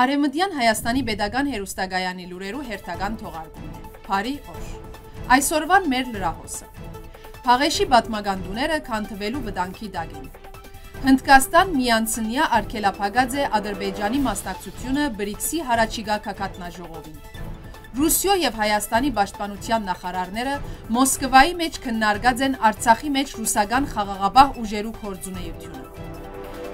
Արեմդյան Հայաստանի Պետական հերոստագայանի լուրերու հերթական թողարկումն է։ Փարի օր։ Այսօրվան մեր լրահոսը։ Փաղեշի բատմագանդուները քանթվելու վտանգի դագին։ Հնդկաստան միանցնյա արկելափագած է Ադրբեջանի մասնակցությունը բրիքսի հարաճիգա կակատնաժողովին։ Ռուսիո եւ Հայաստանի պաշտպանության նախարարները Մոսկվայի մեջ քննարկած են Արցախի մեջ ռուսական խաղաղապահ ուժերու կորձունեությունը։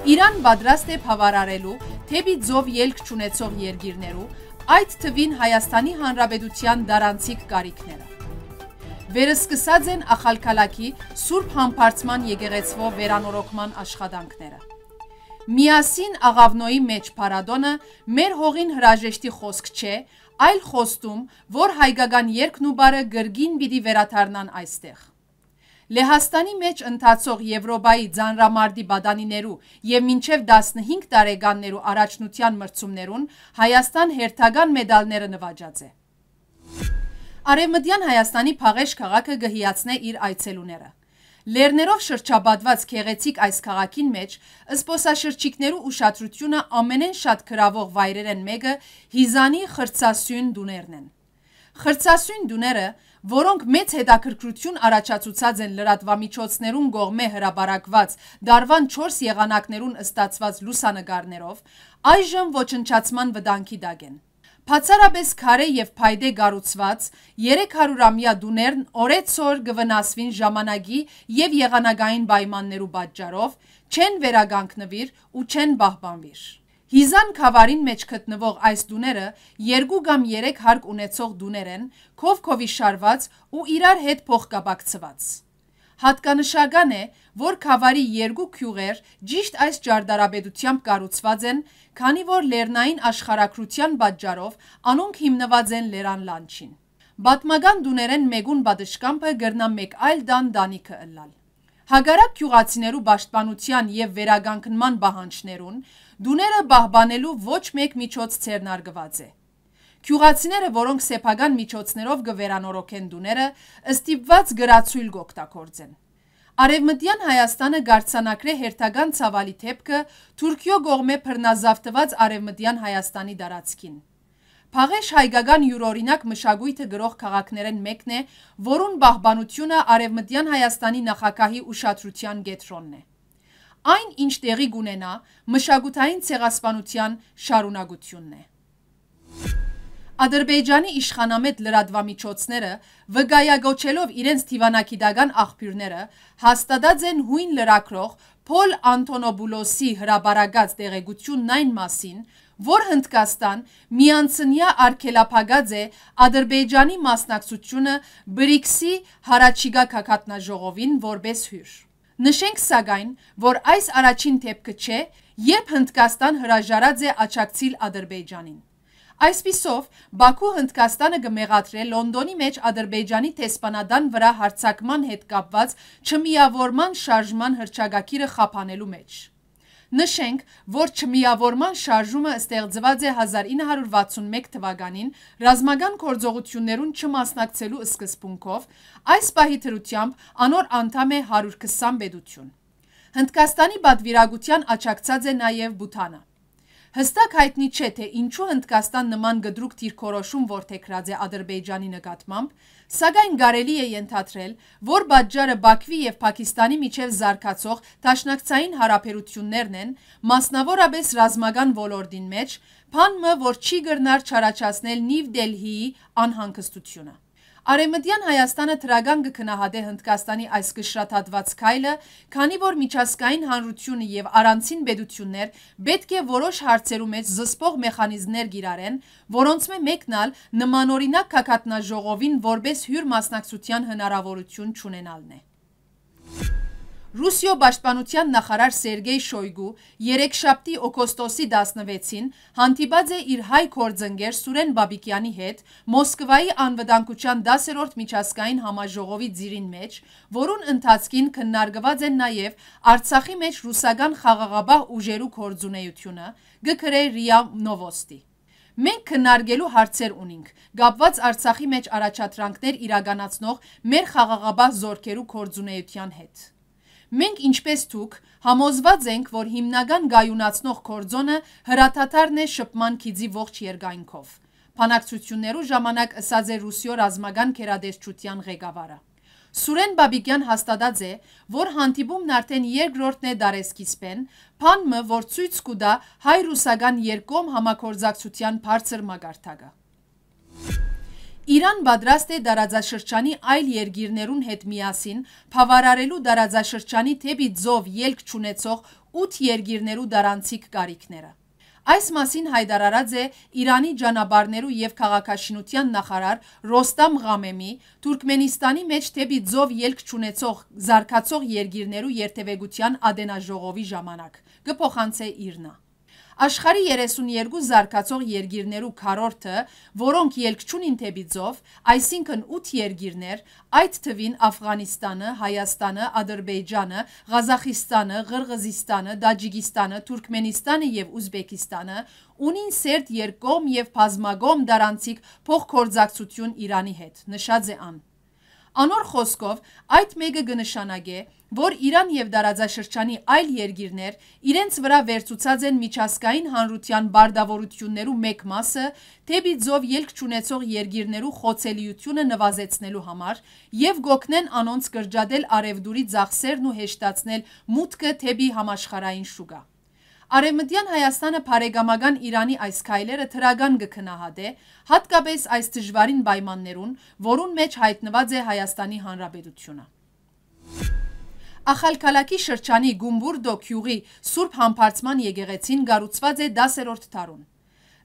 Իրան պատրաստ է բավարարելու թեպի ձով ելք ճանաչող երկիրներու, այդ թվին Հայաստանի Հանրապետության դարանցիկ կարիքները։ Վերսկսած են ախալքալակի Սուրբ Համբարձման եկեղեցվո վերանորոգման աշխատանքները։ Միասին աղավնոյի մեջ պարադոնը մեր հողին հրաժեշտի խոսք չէ, այլ խոստում, որ հայկական երկն ու բարը գրգին պիտի վերաթարնան այստեղ։ Լեհաստանի մեջ ընթացող Եվրոպայի ձանրամարտի բադանիներու եւ մինչեւ 15 տարեկաններու առաջնության մրցումներուն Հայաստան հերթական մեդալները նվաճած է։ Արևմտյան Հայաստանի Փաղեշ քաղաքը գհիացնե իր այցելուները։ Լերներով շրջապատված քեղեցիկ այս քաղաքին մեջ սպոսաշրջիկներու ուշադրությունը ամենեն շատ գրավող վայրերեն մեկը հիզանի խրցասյուն դուներն են։ Խրցասյուն դուները որոնք մեծ հետաքրքրություն առաջացուցած են լրատվամիջոցներուն գողմե հրաբարակված դարվան 4 եղանակներուն ստացված լուսանգարներով, այժմ ոչնչացման վտանգի դակ են։ Փացարապես քարե եւ փայդե գառուցված 300-ամյա դուներն օրեցօր կվնասվին ժամանակի եւ եղանակային պայմաններու պատճառով, չեն վերագանքնվիր ու չեն բահբանվիր։ Հիզան խավարին մեջ գտնվող այս դուները երկու կամ երեք հարկ ունեցող դուներ են, քով-քովի շարված ու իրար հետ փոխկապակցված։ Հատկանշական է, որ խավարի երկու քյուղեր ճիշտ այս ջարդարաբեդությամբ կառուցված են, քանի որ լեռնային աշխարհակրության պատճառով անոնք հիմնված են լերան լանչին։ Բատմական դուներեն մեգուն բադշկամպը գրնա մեկ այլ դան դանիքը ըլլալ։ Հագարակ քյուղացիներու պաշտպանության եւ վերագանքնման բահանջներուն դուները բահբանելու ոչ մեկ միջոց ցերնարգված է։ Քյուղացիները, որոնք սեփական միջոցներով գվերանորոգեն դուները, ըստիպված գրացույլ գոկտակորձեն։ Արևմտյան Հայաստանը գարցանակրե հերթական ցավալի թեփքը Թուրքիո գողմե բռնազավթված Արևմտյան Հայաստանի դարածքին։ Փաղեշ հայկական յուրօրինակ մշակույթը գրող քաղաքներեն մեկն է, որուն բահբանությունը Արևմտյան Հայաստանի նախագահի ուշադրության կենտրոնն է այն, ինչ տեղի գունենա, մշակութային ցեղասպանության շարունակությունն է։ Ադրբեջանի իշխանամետ լրատվամիջոցները վգայագոչելով իրենց թիվանակիդական աղբյուրները հաստատած են հույն լրակրող Փոլ Անտոնոբուլոսի հրաբարագած տեղեկությունն այն մասին, որ Հնդկաստան միանցնյա արկելափագած է Ադրբեջանի մասնակցությունը բրիքսի հարաճիգա կակատնաժողովին որպես հյուր։ Նշենք սակայն, որ այս առաջին թեփքը չէ, երբ Հնդկաստան հրաժարած է աչակցիլ Ադրբեջանին։ Այսպիսով, Բաքու Հնդկաստանը կմեղադրե Լոնդոնի մեջ Ադրբեջանի տեսփանադան վրա հարցակման հետ կապված չմիավորման շարժման հրճագակիրը խափանելու մեջ։ Նշենք, որ չմիավորման շարժումը ստեղծված է 1961 թվականին ռազմական կորձողություններուն չմասնակցելու սկզբունքով, այս պահի թրությամբ անոր անդամ է 120 պետություն։ Հնդկաստանի պատվիրակության աջակցած է նաև Բութանը։ Հստակ հայտնի չէ, թե ինչու Հնդկաստան նման գդրուկ դիրքորոշում որթեքրած է Ադրբեջանի նկատմամբ, Սակայն կարելի է ենթադրել, որ Բաջարը Բաքվի եւ Պակիստանի միջև զարգացող տաշնակցային հարաբերություններն են, մասնավորապես ռազմական ոլորտին մեջ, բանը, որ չի գրնար չարաչացնել Նիվ Դելհիի անհանգստությունը։ Արեմտյան Հայաստանը թրագան կքնահատե Հնդկաստանի այս կշրաթատված քայլը, քանի որ միջազգային հանրությունը եւ առանցին պետություններ պետք է որոշ հարցերու մեջ զսպող մեխանիզմներ գիրարեն, որոնց մեկն ալ նմանօրինակ կակատնաժողովին որբես հյուր մասնակցության հնարավորություն չունենալն է։ Ռուսիո պաշտպանության նախարար Սերգեյ Շոյգու երեքշաբթի օգոստոսի 16-ին հանդիպած է իր հայ կորձընկեր Սուրեն Բաբիկյանի հետ Մոսկվայի անվտանգության 10-րդ միջազգային համաժողովի ձիրին մեջ, որուն ընթացքին քննարկված են նաև Արցախի մեջ ռուսական խաղաղապահ ուժերու կորձունեությունը, գկրե Ռիա Նովոստի։ Մենք քննարկելու հարցեր ունենք, գապված Արցախի մեջ առաջադրանքներ իրականացնող մեր խաղաղապահ զորքերու կորձունեության հետ։ Մենք ինչպես դուք համոզված ենք, որ հիմնական գայունացնող կորձոնը հրաթաթարն է շփման քիզի ողջ երկայնքով։ Փանակցություններու ժամանակ ըսած է Ռուսիո ռազմական քերադեսչության ղեկավարը։ Սուրեն Բաբիկյան հաստատած է, որ հանդիպումն արդեն երկրորդն է դարեսկիցպեն, փանմը, որ ցույց կուտա հայ-ռուսական երկկողմ համակորձակցության բարձր մագարտակը։ Իրան պատրաստ է դարաձաշրջանի այլ երկիրներուն հետ միասին բավարարելու դարաձաշրջանի թեպի ձով ելք չունեցող 8 երկիրներու դարանցիկ կարիքները։ Այս մասին հայտարարած է Իրանի ջանաբարներու եւ քաղաքաշինության նախարար Ռոստամ Ղամեմի Թուրքմենիստանի մեջ թեպի ձով ելք չունեցող զարգացող երկիրներու երթևեկության ադենաժողովի ժամանակ։ Կփոխանցե Իրնա Աշխարի 32 զարգացող երկիրներու քառորդը, որոնք ելք չունին թեպիցով, այսինքն 8 երկիրներ, այդ թվին Աֆղանիստանը, Հայաստանը, Ադրբեջանը, Ղազախիստանը, Ղրղզիստանը, Տաջիկիստանը, Թուրքմենիստանը եւ Ուզբեկիստանը ունին սերտ երկկողմ եւ բազմագոմ դարանցիկ փոխկորձակցություն Իրանի հետ, նշած է ան։ Անոր խոսքով այդ մեկը կնշանակե, որ Իրան եւ դարաձաշրջանի այլ երկիրներ իրենց վրա վերցուցած են միջազգային հանրության բարդավորություններու մեկ մասը թեպի ձով ելք ճանաչող երկիրներու խոցելիությունը նվազեցնելու համար եւ գոքնեն անոնց կրճատել արևդուրի ծախսերն ու հեշտացնել մուտքը թեպի համաշխարային շուկա։ Արևմտյան Հայաստանը բարեկամական Իրանի այս քայլերը թրագան կքնահատե, հատկապես այս դժվարին պայմաններուն, որուն մեջ հայտնված է Հայաստանի Հանրապետությունը։ Ախալքալակի շրջանի Գումբուրդո քյուղի Սուրբ Համբարձման եկեղեցին գառուցված է 10-րդ դարուն։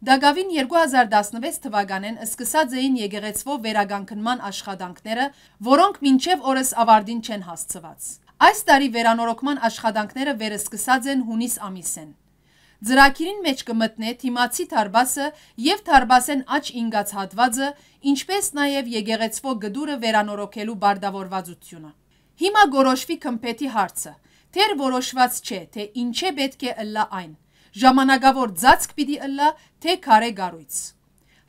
Դագավին 2016 թվականին սկսած էին եկեղեցվո վերագանքնման աշխատանքները, որոնք մինչև օրս ավարտին չեն հասցված։ Այս տարի վերանորոգման աշխատանքները վերսկսած են հունիս ամիսեն։ Ձրակիրին մեջ կմտնե թիմացի թարբասը եւ թարբասեն աչ ինգած հատվածը, ինչպես նաեւ եկեղեցվո գդուրը վերանորոգելու բարդավորվածությունը։ Հիմա գորոշվի քմփեթի հարցը։ Թեր որոշված չէ, թե ինչ է պետք է ըլլա այն։ Ժամանակավոր ծածկ պիտի ըլլա, թե քարե գառույց։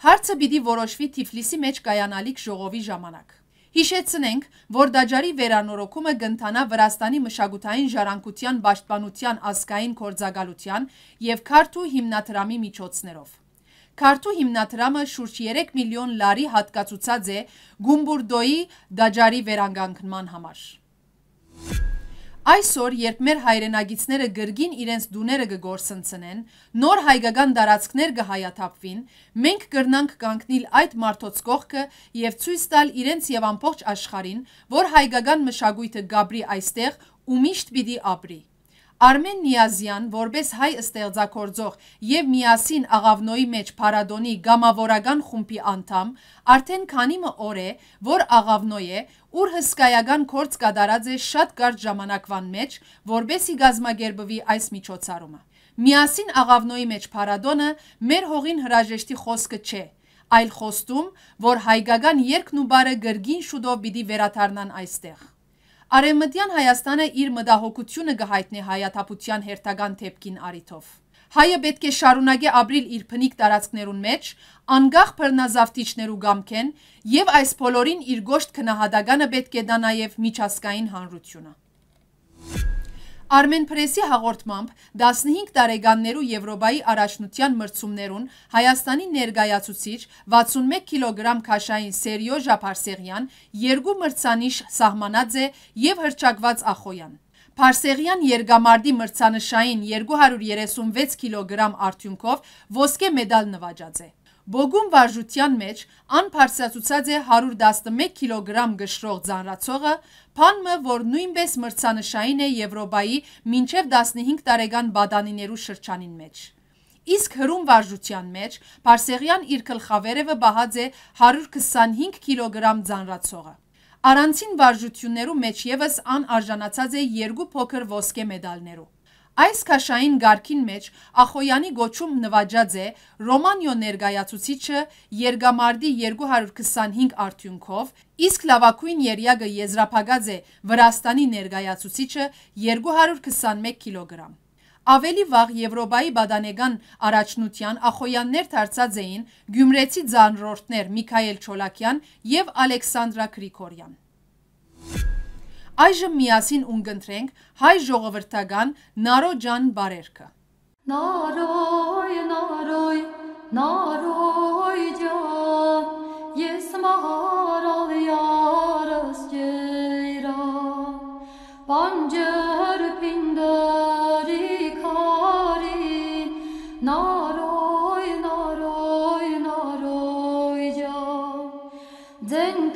Հարցը պիտի որոշվի Թիֆլիսի մեջ կայանալիք ժողովի ժամանակ։ Հիշեցնենք, որ դաջարի վերանորոգումը կընթանա Վրաստանի մշակութային ժառանգության պաշտպանության ազգային կորձակալության եւ Քարթու հիմնադրամի միջոցներով։ Քարթու հիմնադրամը շուրջ 3 միլիոն լարի հատկացուցած է Գումբուրդոյի դաջարի վերանգանքման համար։ Այսօր, երբ մեր հայրենագիցները գրգին իրենց դուները կգործընծնեն, նոր հայկական դարածքներ կհայաթապվին, մենք կրնանք կանգնիլ այդ մարդոց կողքը եւ ցույց տալ իրենց եւ ամբողջ աշխարհին, որ հայկական մշակույթը գաբրի այստեղ ու միշտ պիտի ապրի։ Արմեն Նիազյան, որպես հայ ստեղծագործող եւ միասին աղավնոյի մեջ Փարադոնի գամավորական խումբի անդամ, արդեն քանի մը օր է, որ աղավնոյ է, ուր հսկայական կորց կատարած է շատ կարճ ժամանակվան մեջ, որբեսի գազմագերբվի այս միջոցառումը։ Միասին աղավնոյի մեջ Փարադոնը մեր հողին հրաժեշտի խոսքը չէ, այլ խոստում, որ հայկական երկն ու բարը գրգին շուտով պիտի վերաթարնան այստեղ։ Արևմտյան Հայաստանը իր մտահոգությունը կհայտնի հայաթափության հերթական թեփքին արիթով։ Հայը պետք է շարունակի ապրիլ իր փնիկ տարածքներուն մեջ, անգախ բռնազավթիչներու գամքեն, եւ այս բոլորին իր գոշտ քնահատականը պետք է դա նաեւ միջազգային հանրությունը։ Armen Press-ի հաղորդմամբ 15 տարեկաններու Եվրոպայի առաջնության մրցումներուն Հայաստանի ներկայացուցիչ 61 կիլոգրամ քաշային Սերյոժ Ապարսեղյան երկու մրցանիշ սահմանած է եւ հրճակված Ախոյան։ Փարսեղյան երգամարտի մրցանշային 236 կիլոգրամ արդյունքով ոսկե մեդալ նվաճած է։ Բոգում վարժության մեջ անփարսացուցած է 111 կիլոգրամ գշրող ձանրացողը, փանմը, որ նույնպես մրցանշային է Եվրոպայի մինչև 15 տարեկան բադանիներու շրջանին մեջ։ Իսկ հրում վարժության մեջ Բարսեղյան իր գլխավերևը բահած է 125 կիլոգրամ ձանրացողը։ Արանցին վարժություններու մեջ եւս անարժանացած է երկու փոքր ոսկե մեդալներու։ Այս քաշային գարկին մեջ Ախոյանի գոչում նվաճած է Ռոմանիո ներկայացուցիչը Երգամարտի 225 արդյունքով, իսկ լավակույն երյագը եզրափակած է Վրաստանի ներկայացուցիչը 221 կիլոգրամ։ Ավելի վաղ Եվրոպայի բադանեգան առաջնության ախոյաններ դարձած էին Գյումրեցի ձանրորդներ Միքայել Չոլակյան եւ Ալեքսանդրա Գրիգորյան։ Այժմ միասին ունգընտրենք հայ ժողովրդական Նարո ջան բարերքը։ Նարոյ, նարոյ, նարոյ ջան, ես մահարալ յարս ջերա, պանջր պինդարի քարին, նարոյ, նարոյ, նարոյ ջան, ձենտավի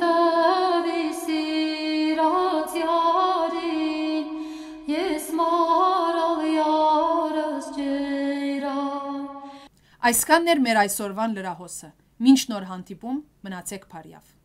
Այսքանն էր մեր այսօրվան լրահոսը։ Մինչ նոր հանդիպում մնացեք բարյավ։